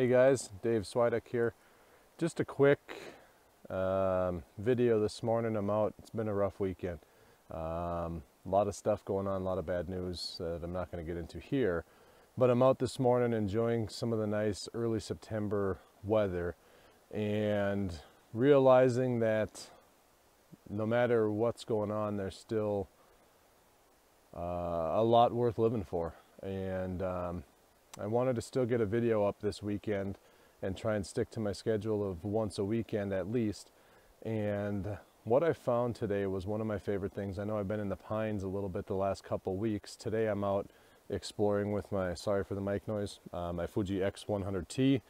Hey guys, Dave Szweduik here. Just a quick um, video this morning. I'm out. It's been a rough weekend. Um, a lot of stuff going on, a lot of bad news that I'm not going to get into here. But I'm out this morning enjoying some of the nice early September weather and realizing that no matter what's going on, there's still uh, a lot worth living for. And um, I wanted to still get a video up this weekend and try and stick to my schedule of once a weekend at least. And what I found today was one of my favorite things. I know I've been in the pines a little bit the last couple weeks. Today I'm out exploring with my, sorry for the mic noise, uh, my Fuji X100T.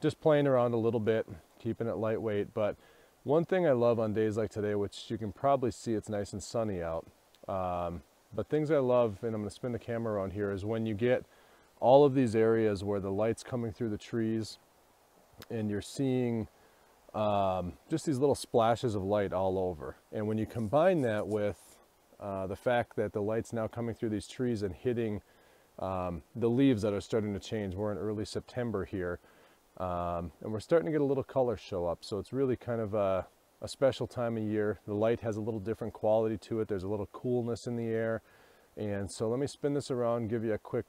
Just playing around a little bit, keeping it lightweight. But one thing I love on days like today, which you can probably see it's nice and sunny out, um, but things I love, and I'm gonna spin the camera around here, is when you get all of these areas where the light's coming through the trees and you're seeing um, just these little splashes of light all over. And when you combine that with uh, the fact that the light's now coming through these trees and hitting um, the leaves that are starting to change. We're in early September here, um, and we're starting to get a little color show up. So it's really kind of a, a special time of year. The light has a little different quality to it. There's a little coolness in the air. And so let me spin this around, give you a quick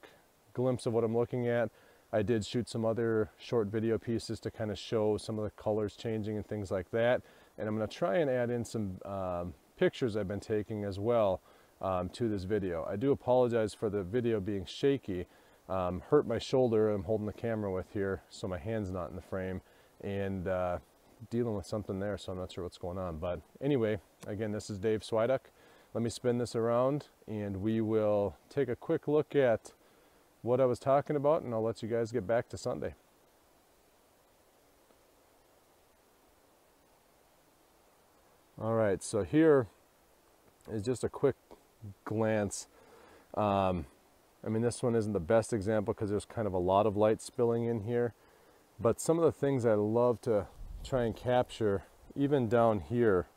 glimpse of what I'm looking at. I did shoot some other short video pieces to kind of show some of the colors changing and things like that. And I'm going to try and add in some um, pictures I've been taking as well um, to this video. I do apologize for the video being shaky. Um, hurt my shoulder I'm holding the camera with here so my hand's not in the frame and uh, dealing with something there so I'm not sure what's going on. But anyway, again, this is Dave Szweduik. Let me spin this around and we will take a quick look at what I was talking about and I'll let you guys get back to Sunday. All right, so here is just a quick glance. Um, I mean, this one isn't the best example because there's kind of a lot of light spilling in here, but some of the things I love to try and capture, even down here,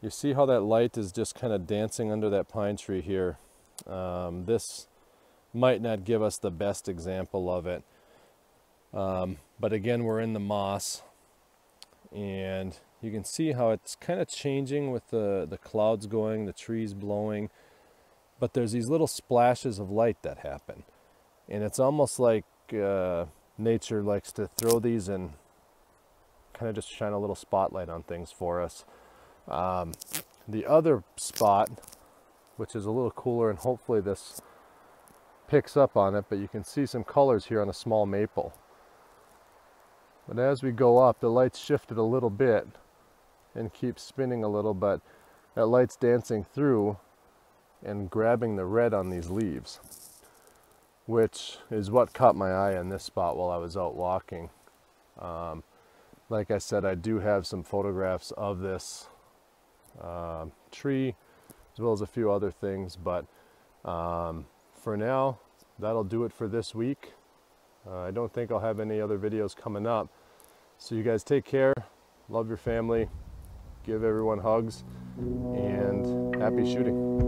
you see how that light is just kind of dancing under that pine tree here. Um, this might not give us the best example of it. Um, but again, we're in the moss and you can see how it's kind of changing with the, the clouds going, the trees blowing, but there's these little splashes of light that happen. And it's almost like uh, nature likes to throw these and kind of just shine a little spotlight on things for us. Um, the other spot, which is a little cooler and hopefully this picks up on it, but you can see some colors here on a small maple. But as we go up, the light's shifted a little bit and keeps spinning a little, but that light's dancing through and grabbing the red on these leaves, which is what caught my eye in this spot while I was out walking. Um, like I said, I do have some photographs of this uh, tree as well as a few other things, but um, for now, that'll do it for this week. Uh, I don't think I'll have any other videos coming up. So you guys take care, love your family, give everyone hugs, and happy shooting.